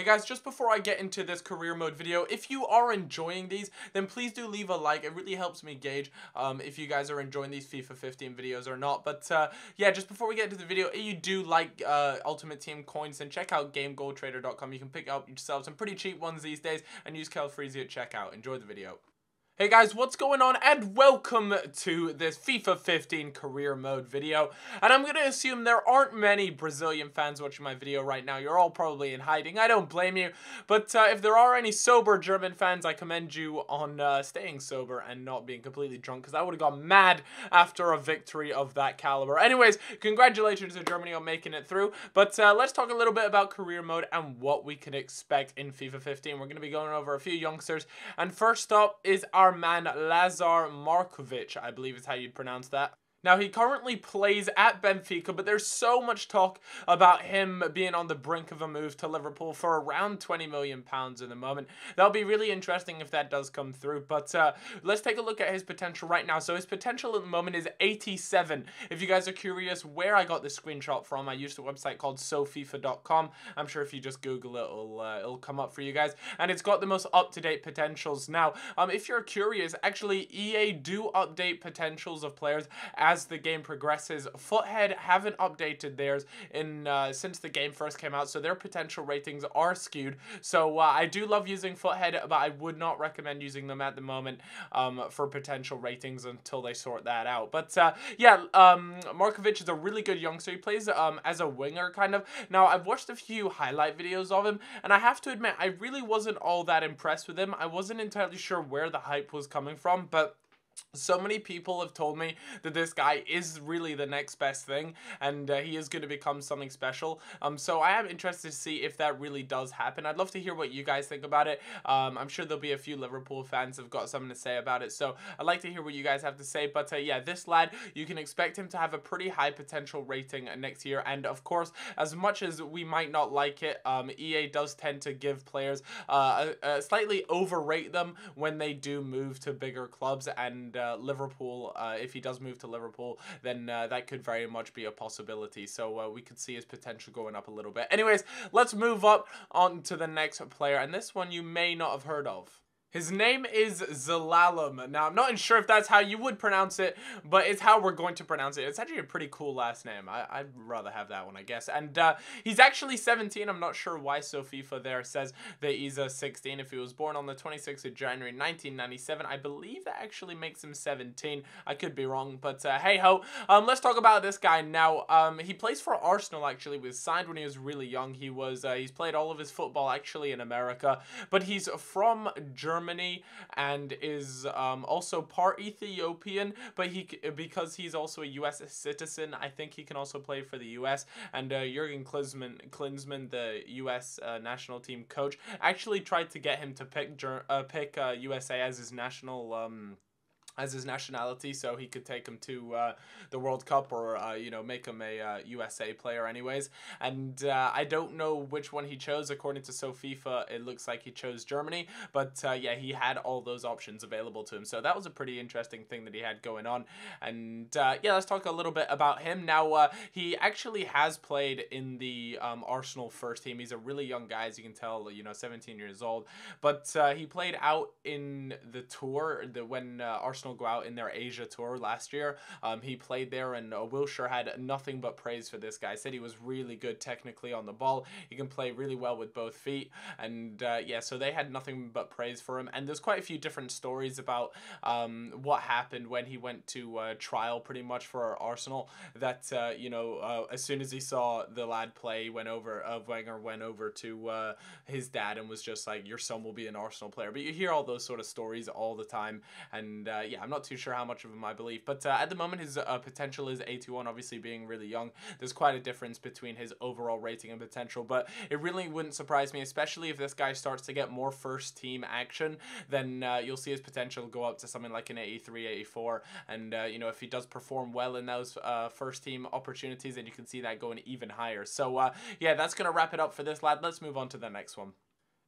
Hey guys, just before I get into this career mode video, if you are enjoying these, then please do leave a like. It really helps me gauge um, if you guys are enjoying these FIFA 15 videos or not. But uh, yeah, just before we get into the video, if you do like uh, Ultimate Team coins, then check out GameGoldTrader.com. You can pick up yourself some pretty cheap ones these days and use Calfreezy at checkout. Enjoy the video. Hey guys, what's going on and welcome to this FIFA 15 career mode video. And I'm going to assume there aren't many Brazilian fans watching my video right now. You're all probably in hiding. I don't blame you. But uh, if there are any sober German fans, I commend you on uh, staying sober and not being completely drunk because I would have gone mad after a victory of that caliber. Anyways, congratulations to Germany on making it through. But uh, let's talk a little bit about career mode and what we can expect in FIFA 15. We're going to be going over a few youngsters. And first up is our our man Lazar Markovic, I believe is how you'd pronounce that. Now, he currently plays at Benfica, but there's so much talk about him being on the brink of a move to Liverpool for around 20 million pounds in the moment. That'll be really interesting if that does come through, but uh, let's take a look at his potential right now. So his potential at the moment is 87. If you guys are curious where I got this screenshot from, I used a website called sofifa.com. I'm sure if you just Google it, it'll, uh, it'll come up for you guys. And it's got the most up-to-date potentials. Now, um, if you're curious, actually, EA do update potentials of players as the game progresses. Futhead haven't updated theirs in uh, since the game first came out, so their potential ratings are skewed. So uh, I do love using Futhead, but I would not recommend using them at the moment um, for potential ratings until they sort that out. But uh, yeah, um, Markovic is a really good youngster. He plays um, as a winger, kind of. Now, I've watched a few highlight videos of him, and I have to admit, I really wasn't all that impressed with him. I wasn't entirely sure where the hype was coming from, but so many people have told me that this guy is really the next best thing and uh, he is going to become something special. Um so i am interested to see if that really does happen. I'd love to hear what you guys think about it. Um i'm sure there'll be a few liverpool fans have got something to say about it. So i'd like to hear what you guys have to say. But uh, yeah this lad you can expect him to have a pretty high potential rating next year. And of course as much as we might not like it um ea does tend to give players uh, slightly overrate them when they do move to bigger clubs. And and uh, Liverpool, uh, if he does move to Liverpool, then uh, that could very much be a possibility. So uh, we could see his potential going up a little bit. Anyways, let's move up on to the next player, and this one you may not have heard of. His name is Zelalem. Now, I'm not sure if that's how you would pronounce it, but it's how we're going to pronounce it. It's actually a pretty cool last name. I, would rather have that one, I guess. And uh, he's actually 17. I'm not sure why SoFIFA there says that he's a 16. If he was born on the 26th of January 1997, I believe that actually makes him 17. I could be wrong, but uh, hey-ho. Um, let's talk about this guy now. Um, he plays for Arsenal, actually. he was signed when he was really young. He was, uh, he's played all of his football, actually, in America. But he's from Germany Germany and is um, also part Ethiopian, but he because he's also a U.S. citizen, I think he can also play for the U.S. And uh, Jurgen Klinsmann, Klinsmann, the U.S. Uh, national team coach, actually tried to get him to pick uh, pick USA uh, as his national. Um, as his nationality, so he could take him to uh, the World Cup or uh, you know make him a uh, USA player, anyways. And uh, I don't know which one he chose. According to SoFIFA, it looks like he chose Germany, but uh, yeah, he had all those options available to him. So that was a pretty interesting thing that he had going on. And uh, yeah, let's talk a little bit about him now. he actually has played in the um, Arsenal first team. He's a really young guy, as you can tell. You know, 17 years old, but he played out in the tour the when Arsenal Go out in their Asia tour last year. Um, he played there, and uh, Wilshere had nothing but praise for this guy. Said he was really good technically on the ball. He can play really well with both feet, and uh, yeah, so they had nothing but praise for him. And there's quite a few different stories about um, what happened when he went to uh, trial, pretty much for Arsenal. That uh, you know, uh, as soon as he saw the lad play, went over. Uh, Wenger went over to uh, his dad and was just like, "Your son will be an Arsenal player." But you hear all those sort of stories all the time, and yeah, I'm not too sure how much of him I believe. But uh, at the moment, his uh, potential is 81, obviously being really young. There's quite a difference between his overall rating and potential, but it really wouldn't surprise me, especially if this guy starts to get more first team action, then uh, you'll see his potential go up to something like an 83, 84. And, uh, you know, if he does perform well in those uh, first team opportunities, then you can see that going even higher. So, uh, yeah, that's going to wrap it up for this lad. Let's move on to the next one.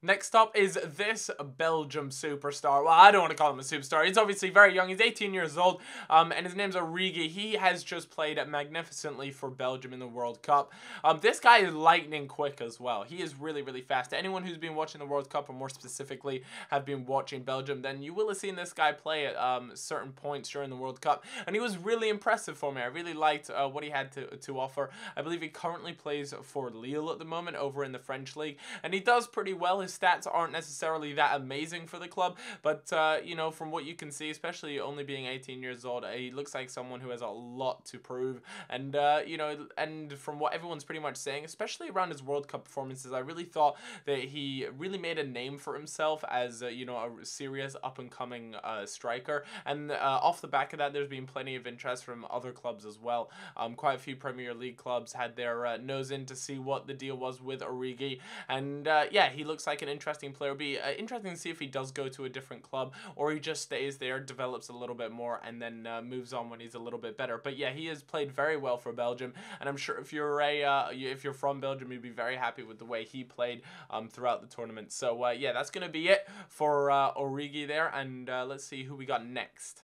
Next up is this Belgium superstar. Well, I don't want to call him a superstar. He's obviously very young. He's 18 years old, um, and his name's Origi. He has just played magnificently for Belgium in the World Cup. Um, this guy is lightning quick as well. He is really, really fast. Anyone who's been watching the World Cup, or more specifically, have been watching Belgium, then you will have seen this guy play at um, certain points during the World Cup, and he was really impressive for me. I really liked uh, what he had to, to offer. I believe he currently plays for Lille at the moment over in the French league, and he does pretty well. His stats aren't necessarily that amazing for the club, but uh, you know, from what you can see, especially only being 18 years old, he looks like someone who has a lot to prove. And uh, you know, and from what everyone's pretty much saying, especially around his World Cup performances, I really thought that he really made a name for himself as uh, you know a serious up and coming uh, striker. And uh, off the back of that, there's been plenty of interest from other clubs as well. Um, quite a few Premier League clubs had their uh, nose in to see what the deal was with Origi, and yeah, he looks like an interesting interesting player. It'll be uh, interesting to see if he does go to a different club or he just stays there, develops a little bit more, and then uh, moves on when he's a little bit better. But yeah, he has played very well for Belgium, and I'm sure if you're a uh, if you're from Belgium, you'd be very happy with the way he played um, throughout the tournament. So uh, yeah, that's gonna be it for uh, Origi there, and uh, let's see who we got next.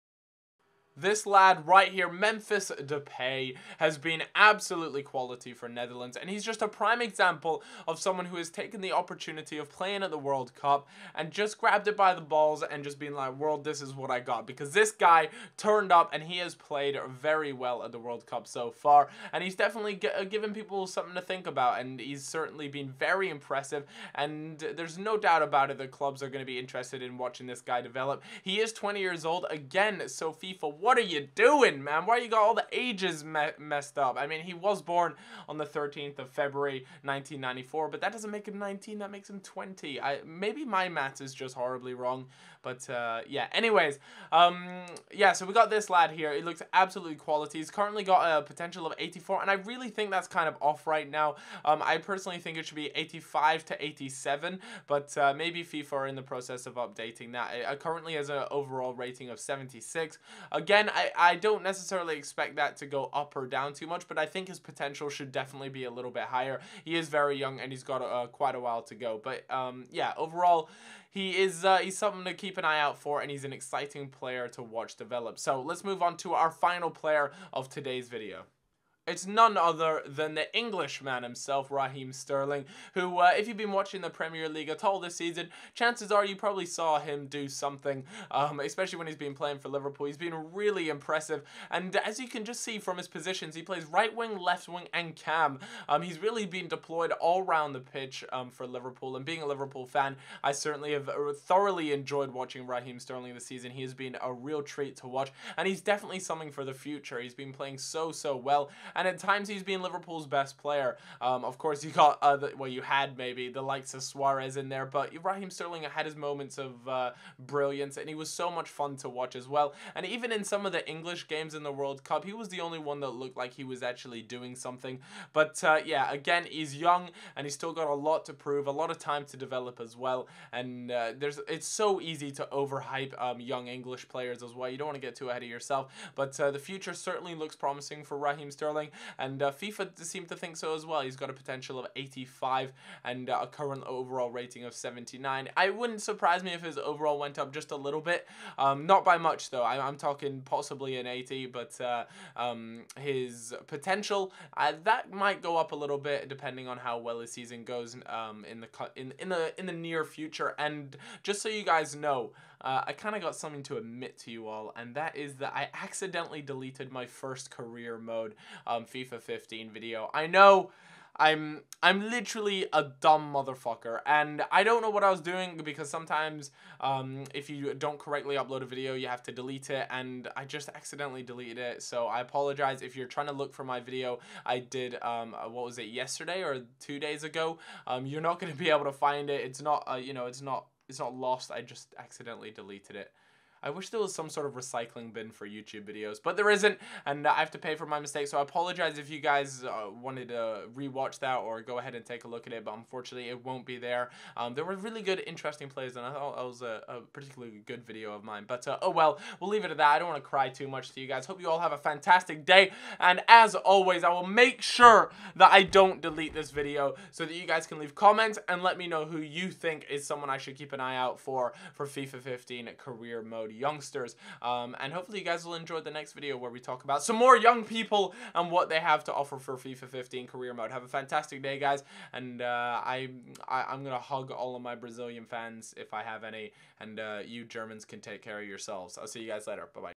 This lad right here, Memphis Depay, has been absolutely quality for Netherlands, and he's just a prime example of someone who has taken the opportunity of playing at the World Cup and just grabbed it by the balls and just been like, world, this is what I got. Because this guy turned up and he has played very well at the World Cup so far, and he's definitely uh, given people something to think about, and he's certainly been very impressive, and there's no doubt about it that clubs are going to be interested in watching this guy develop. He is 20 years old, again, so FIFA what are you doing, man? Why you got all the ages me messed up? I mean, he was born on the 13th of February, 1994, but that doesn't make him 19. That makes him 20. I Maybe my math is just horribly wrong, but uh, yeah. Anyways, um, yeah, so we got this lad here. He looks absolutely quality. He's currently got a potential of 84, and I really think that's kind of off right now. Um, I personally think it should be 85 to 87, but uh, maybe FIFA are in the process of updating that. Uh, currently has an overall rating of 76. Again, again, I, I don't necessarily expect that to go up or down too much, but I think his potential should definitely be a little bit higher. He is very young and he's got uh, quite a while to go. But um, yeah, overall, he is uh, he's something to keep an eye out for, and he's an exciting player to watch develop. So let's move on to our final player of today's video. It's none other than the Englishman himself, Raheem Sterling, who, uh, if you've been watching the Premier League at all this season, chances are you probably saw him do something, um, especially when he's been playing for Liverpool. He's been really impressive, and as you can just see from his positions, he plays right wing, left wing, and cam. Um, he's really been deployed all around the pitch um, for Liverpool, and being a Liverpool fan, I certainly have uh, thoroughly enjoyed watching Raheem Sterling this season. He has been a real treat to watch, and he's definitely something for the future. He's been playing so, so well, and at times he's been Liverpool's best player. Um, of course, you got the, well, you had maybe the likes of Suarez in there, but Raheem Sterling had his moments of uh, brilliance, and he was so much fun to watch as well. And even in some of the English games in the World Cup, he was the only one that looked like he was actually doing something. But uh, yeah, again, he's young and he's still got a lot to prove, a lot of time to develop as well. And uh, there's it's so easy to overhype um, young English players as well. You don't want to get too ahead of yourself, but uh, the future certainly looks promising for Raheem Sterling. And uh, FIFA seem to think so as well. He's got a potential of 85 and uh, a current overall rating of 79. I wouldn't surprise me if his overall went up just a little bit. Um, not by much though. I, am talking possibly an 80, but uh, um, his potential uh, that might go up a little bit depending on how well his season goes um, in the in in the in the near future. And just so you guys know, uh, I kind of got something to admit to you all, and that is that I accidentally deleted my first career mode um, FIFA 15 video. I know I'm I'm literally a dumb motherfucker and I don't know what I was doing because sometimes um, if you don't correctly upload a video you have to delete it and I just accidentally deleted it. So I apologize if you're trying to look for my video. I did um, uh, what was it yesterday or two days ago? Um, you're not going to be able to find it. It's not uh, you know it's not it's not lost. I just accidentally deleted it. I wish there was some sort of recycling bin for YouTube videos, but there isn't, and I have to pay for my mistake. So I apologize if you guys uh, wanted to rewatch that or go ahead and take a look at it, but unfortunately it won't be there. Um, there were really good, interesting plays, and I thought that was a, a particularly good video of mine. But uh, oh well, we'll leave it at that. I don't want to cry too much to you guys. Hope you all have a fantastic day, and as always, I will make sure that I don't delete this video so that you guys can leave comments and let me know who you think is someone I should keep an eye out for for FIFA 15 career mode youngsters. Um, and hopefully you guys will enjoy the next video where we talk about some more young people and what they have to offer for FIFA 15 career mode. Have a fantastic day, guys, and uh, I, I am gonna hug all of my Brazilian fans if I have any, and uh, you Germans can take care of yourselves. I'll see you guys later. Bye bye.